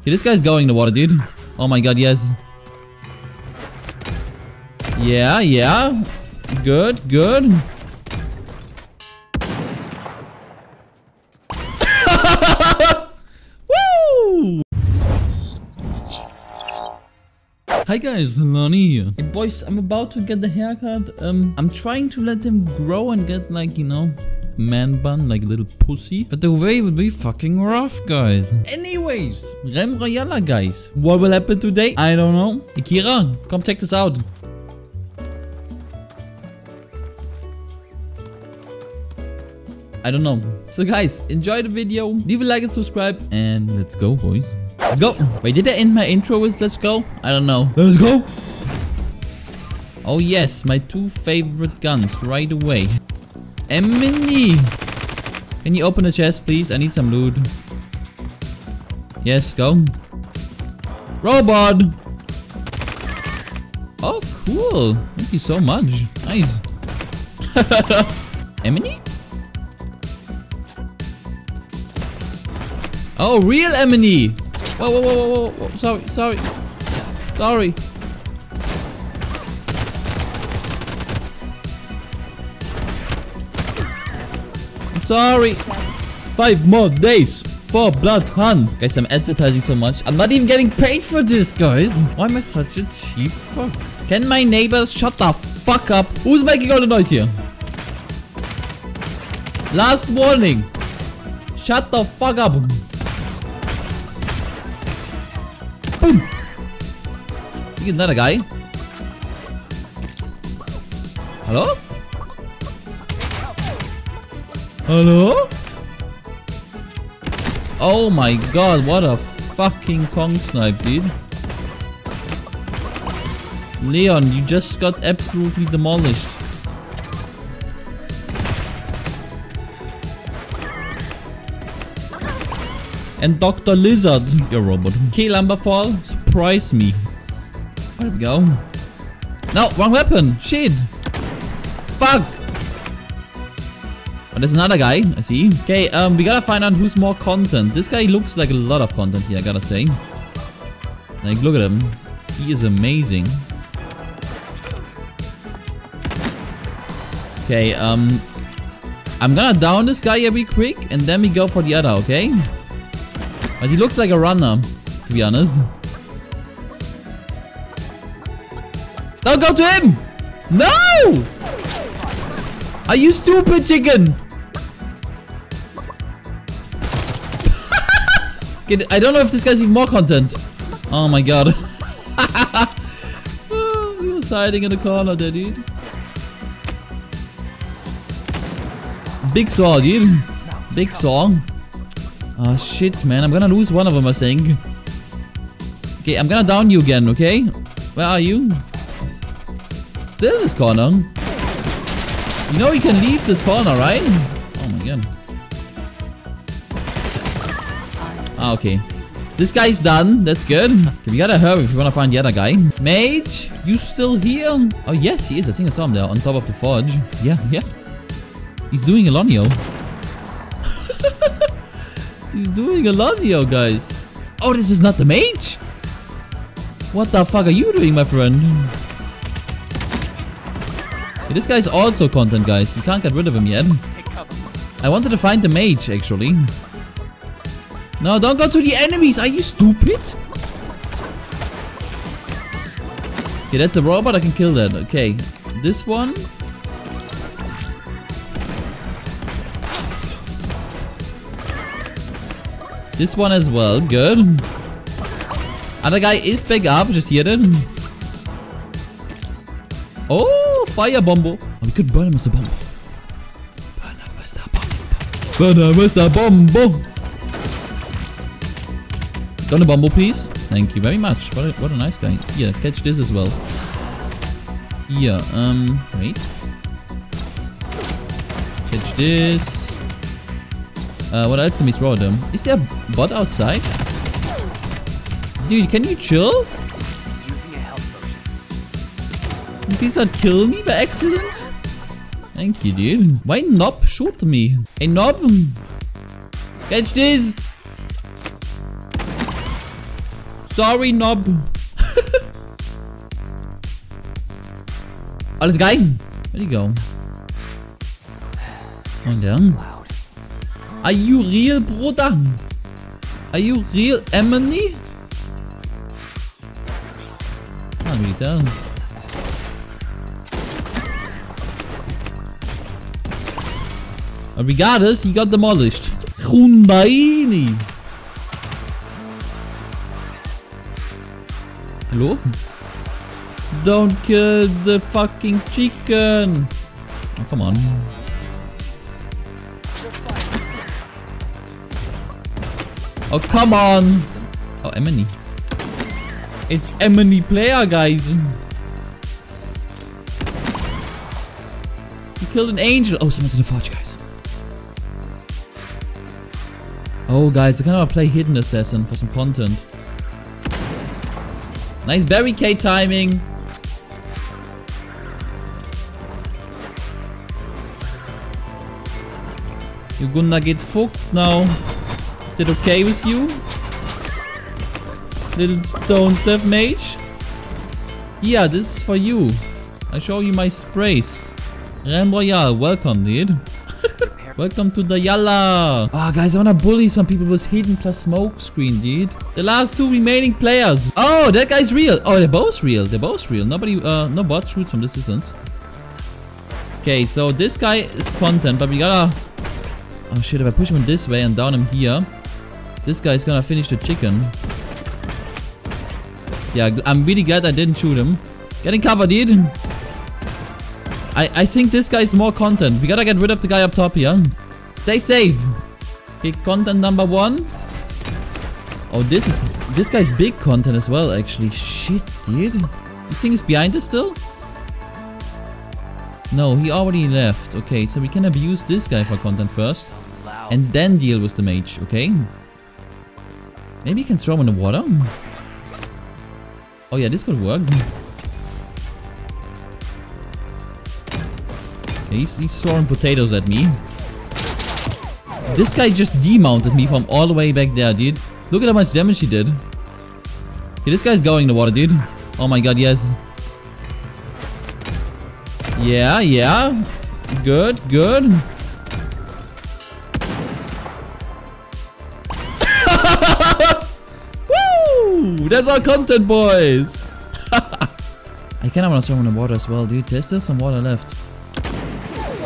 Okay, this guy's going in the water, dude. Oh my god, yes. Yeah, yeah. Good, good. Woo! Hi guys, here. Hey boys, I'm about to get the haircut. Um, I'm trying to let him grow and get like, you know, man bun like a little pussy. But the way would be fucking rough, guys. Anyways, Realm Royale, guys. What will happen today? I don't know. Akira, come check this out. I don't know. So guys, enjoy the video. Leave a like and subscribe. And let's go, boys. Let's go. Wait, did I end my intro with let's go? I don't know. Let's go. Oh yes, my two favorite guns right away. Emily! Can you open the chest, please? I need some loot. Yes, go. Robot! Oh, cool. Thank you so much. Nice. Emily? Oh, real Emily! Whoa, whoa, whoa, whoa, whoa. Sorry, sorry. Sorry. Sorry. Five more days for Blood Hunt. Guys, I'm advertising so much. I'm not even getting paid for this, guys. Why am I such a cheap fuck? Can my neighbors shut the fuck up? Who's making all the noise here? Last warning. Shut the fuck up. Boom. You get another guy. Hello? Hello? Oh my god, what a fucking Kong snipe, dude. Leon, you just got absolutely demolished. And Dr. Lizard, your robot. Okay, Lumberfall, surprise me. There we go. No, wrong weapon. Shit. Fuck. There's another guy. I see. Okay, um, we gotta find out who's more content. This guy looks like a lot of content here, I gotta say. Like, look at him. He is amazing. Okay, um... I'm gonna down this guy every quick, and then we go for the other, okay? But he looks like a runner, to be honest. Don't go to him! No! Are you stupid, chicken? Okay, I don't know if this guy's even more content. Oh my god. he was hiding in the corner there, dude. Big saw, dude. Big saw. Oh shit, man. I'm gonna lose one of them, I think. Okay, I'm gonna down you again, okay? Where are you? Still in this corner. You know you can leave this corner, right? Oh my god. Ah, okay. This guy's done. That's good. Okay, we gotta hurry if we wanna find the other guy. Mage, you still here? Oh, yes, he is. I think I saw him there on top of the forge. Yeah, yeah. He's doing a Lonnieyo. He's doing a Lonnieyo, guys. Oh, this is not the mage? What the fuck are you doing, my friend? Okay, this guy's also content, guys. We can't get rid of him yet. I wanted to find the mage, actually. No, don't go to the enemies. Are you stupid? Okay, that's a robot. I can kill that. Okay, this one. This one as well. Good. Other guy is back up. Just hear it. Oh, fire bombo. Oh, we could burn him as a bomb. Burn him as a bomb. Burn him as a bombo. Got a bombo, please. Thank you very much. What a, what a nice guy. Here, catch this as well. Here, um, wait. Catch this. Uh, what else can we throw at them? Is there a bot outside? Dude, can you chill? Please not kill me by accident? Thank you, dude. Why Nob shoot me? Hey, Nob! Catch this! Sorry, Knob. Alles geil. Where'd he go? Und dann? Are you real, Bruder? Are you real, Emily? Read that. But regardless, he got demolished. Kundalini. Don't kill the fucking chicken. Oh, come on. Oh, come on. Oh, Emily. It's Emily player, guys. He killed an angel. Oh, someone's in the forge, guys. Oh, guys, I kind of play Hidden Assassin for some content. Nice barricade timing. You're gonna get fucked now. Is it okay with you? Little stone staff mage? Yeah, this is for you. I show you my sprays. Realm Royale, welcome, dude. Welcome to the Yalla. Ah, oh, guys, I wanna bully some people with hidden plus smoke screen, dude. The last two remaining players. Oh, that guy's real. Oh, they're both real. They're both real. Nobody, uh, no bot shoots from this distance. Okay, so this guy is content, but we gotta... Oh shit, if I push him this way and down him here, this guy's gonna finish the chicken. Yeah, I'm really glad I didn't shoot him. Getting covered, dude. I, I think this guy's more content. We gotta get rid of the guy up top here. Stay safe. Big content number one. Oh, this is... This guy's big content as well, actually. Shit, dude. You think he's behind us still? No, he already left. Okay, so we can abuse this guy for content first. And then deal with the mage, okay? Maybe you can throw him in the water? Oh yeah, this could work. He's, he's throwing potatoes at me. This guy just demounted me from all the way back there, dude. Look at how much damage he did. Okay, this guy's going in the water, dude. Oh my god, yes. Yeah, yeah. Good, good. Woo! That's our content, boys. I kind of want to throw him in the water as well, dude. There's still some water left.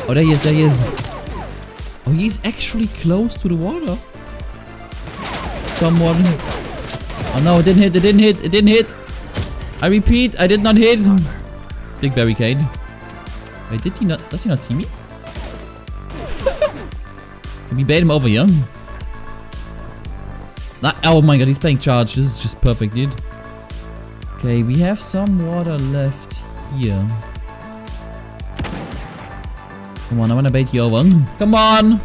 Oh, there he is, there he is. Oh, he's actually close to the water. Someone. Oh no, it didn't hit, it didn't hit, it didn't hit. I repeat, I did not hit. Big barricade. Wait, did he not, does he not see me? Can we bait him over here? Nah, oh my god, he's playing charge. This is just perfect, dude. Okay, we have some water left here. Come on, I want to bait you over. Come on!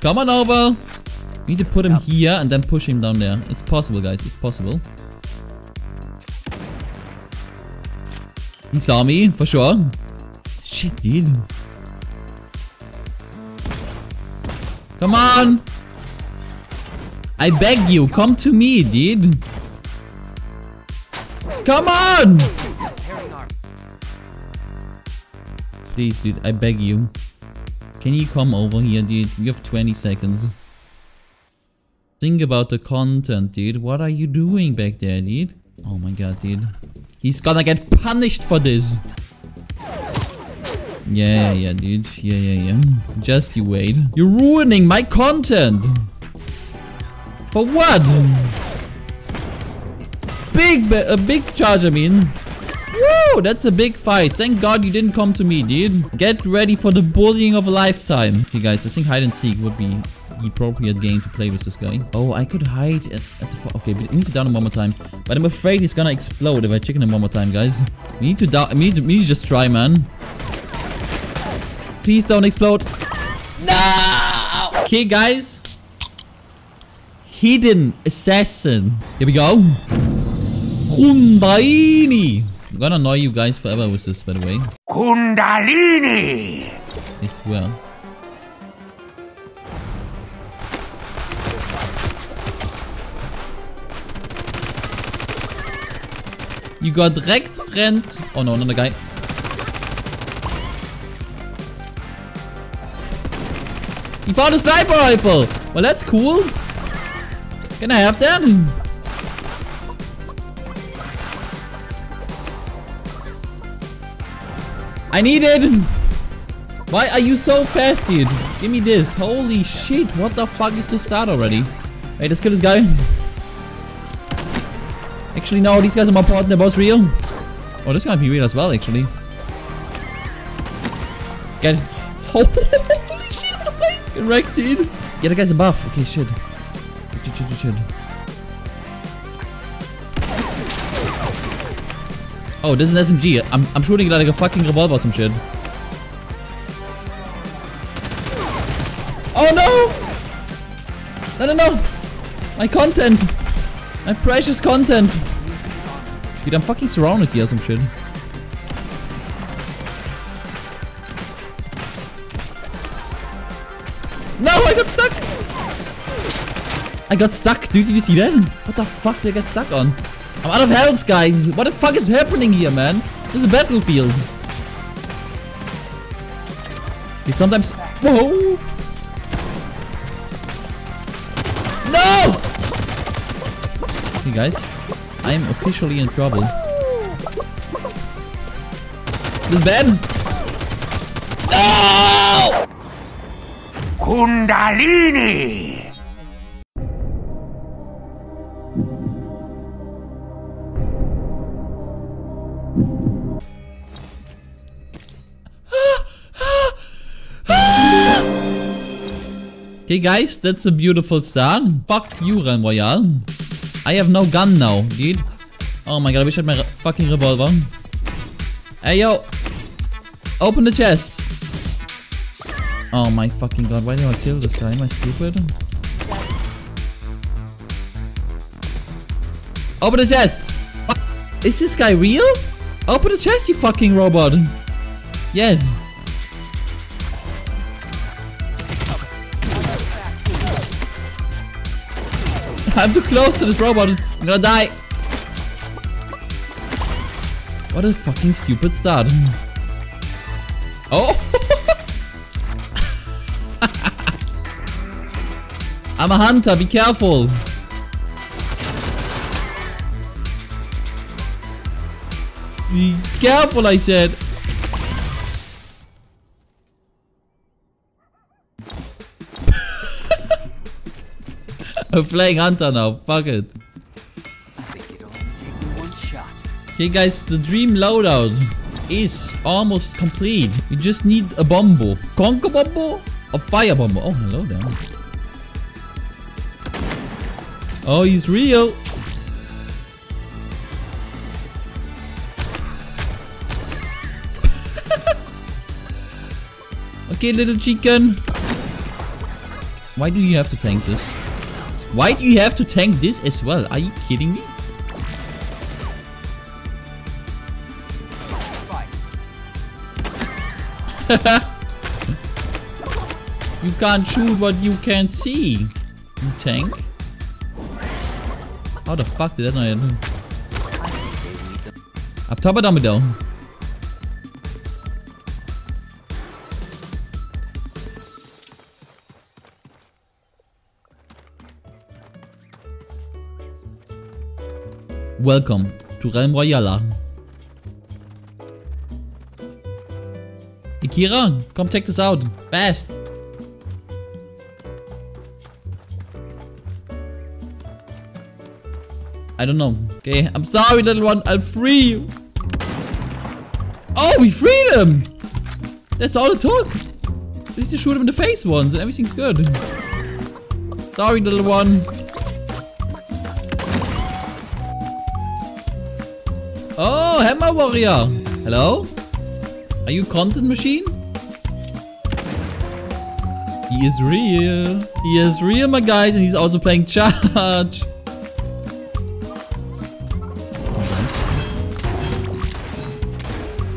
Come on over! We need to put him yep. here and then push him down there. It's possible, guys. It's possible. He saw me, for sure. Shit, dude. Come on! I beg you, come to me, dude. Come on! Please, dude, I beg you. Can you come over here, dude? You have 20 seconds. Think about the content, dude. What are you doing back there, dude? Oh my god, dude. He's gonna get punished for this. Yeah, yeah, dude. Yeah, yeah, yeah. Just you wait. You're ruining my content. For what? Big, a big charge, I mean. Woo! That's a big fight. Thank God you didn't come to me, dude. Get ready for the bullying of a lifetime. Okay, guys, I think hide and seek would be the appropriate game to play with this guy. Oh, I could hide at, at the... Okay, we need to down him one more time. But I'm afraid he's gonna explode if I chicken him one more time, guys. We need to down... We need we need to just try, man. Please don't explode. No! Okay, guys. Hidden Assassin. Here we go. Kundalini. I'm gonna annoy you guys forever with this, by the way. Kundalini! As well. You got wrecked, friend! Oh no, another guy. He found a sniper rifle! Well, that's cool. Can I have that? I need it. Why are you so fast, dude? Give me this. Holy shit. What the fuck is this start already? Wait, let's kill this guy. Actually, no. These guys are more important. They're both real. Oh, this guy might be real as well, actually. Get it. Holy shit, a. Get wrecked, dude. Yeah, the guy's above. Okay, shit. Shit, shit, shit, Oh, this is an SMG. I'm, I'm shooting like a fucking revolver or some shit. Oh no! No, no, no! My content! My precious content! Dude, I'm fucking surrounded here or some shit. No, I got stuck! I got stuck, dude. Did you see that? What the fuck did I get stuck on? I'm out of health, guys. What the fuck is happening here, man? This is a battlefield. It sometimes... Whoa! No! Hey, guys. I'm officially in trouble. This is bad. No! Kundalini! Okay, guys, that's a beautiful start. Fuck you, Realm Royale. I have no gun now, dude. Oh my god, I wish I had my fucking revolver. Hey, yo. Open the chest. Oh my fucking god, why did I kill this guy? Am I stupid? Open the chest! Is this guy real? Open the chest, you fucking robot! Yes. I'm too close to this robot. I'm gonna die. What a fucking stupid start. Oh! I'm a hunter, be careful. Be careful, I said. I'm playing hunter now, fuck it. Okay guys, the dream loadout is almost complete. We just need a bombo. Conker bombo? A fire bombo. Oh, hello there. Oh, he's real. okay, little chicken. Why do you have to tank this? Why do you have to tank this as well? Are you kidding me? you can't shoot what you can't see. You tank. How the fuck did that not happen? Up top or down down? Welcome to Realm Royale. Akira, come check this out. Fast. I don't know. Okay, I'm sorry, little one. I'll free you. Oh, we freed him. That's all it took. Just to shoot him in the face once and everything's good. Sorry, little one. Oh, Hammer Warrior. Hello? Are you content machine? He is real. He is real, my guys, and he's also playing charge.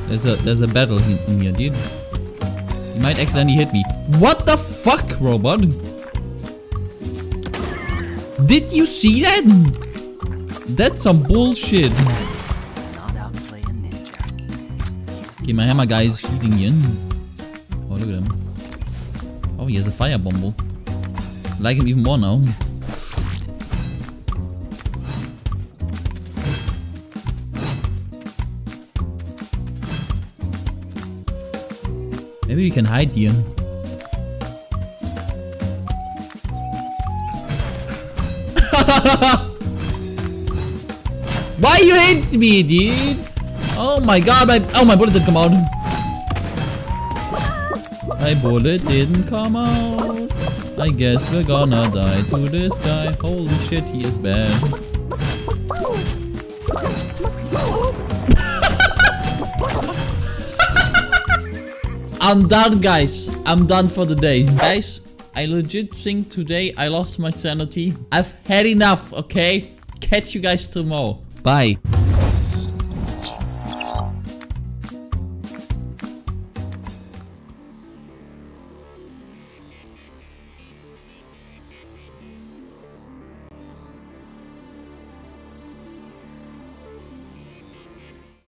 There's a there's a battle in, here, dude. He might accidentally hit me. What the fuck, robot? Did you see that? That's some bullshit. Okay, my hammer guy is shooting in. Oh, look at him. Oh, he has a fire bomb. Like him even more now. Maybe we can hide here. Why you hate me, dude? Oh my god, my oh my bullet didn't come out. My bullet didn't come out. I guess we're gonna die to this guy. Holy shit, he is bad. I'm done, guys. I'm done for the day. Guys, I legit think today I lost my sanity. I've had enough, okay? Catch you guys tomorrow. Bye.